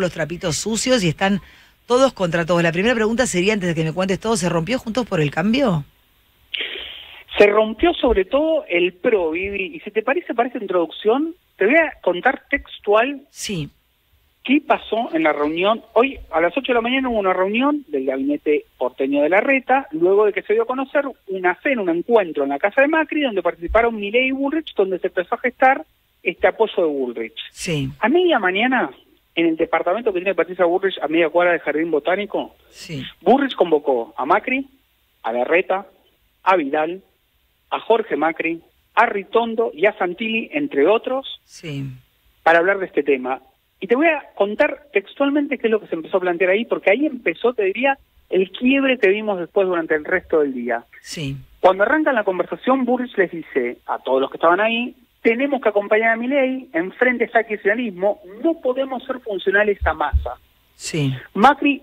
los trapitos sucios y están todos contra todos. La primera pregunta sería, antes de que me cuentes todo, ¿se rompió Juntos por el Cambio? Se rompió sobre todo el PRO, Vivi, y si te parece para esta introducción, te voy a contar textual Sí, qué pasó en la reunión. Hoy a las 8 de la mañana hubo una reunión del gabinete porteño de la Reta, luego de que se dio a conocer una cena, un encuentro en la casa de Macri, donde participaron Milei y Bullrich, donde se empezó a gestar este apoyo de Bullrich. sí, A media mañana, en el departamento que tiene Patricia Bullrich, a media cuadra del Jardín Botánico, sí. Bullrich convocó a Macri, a Larreta, a Vidal, a Jorge Macri, a Ritondo y a Santilli, entre otros, Sí, para hablar de este tema. Y te voy a contar textualmente qué es lo que se empezó a plantear ahí, porque ahí empezó, te diría, el quiebre que vimos después durante el resto del día. sí, Cuando arranca la conversación, Bullrich les dice a todos los que estaban ahí, tenemos que acompañar a mi ley, enfrente está el kirchnerismo, no podemos ser funcionales a masa. sí, Macri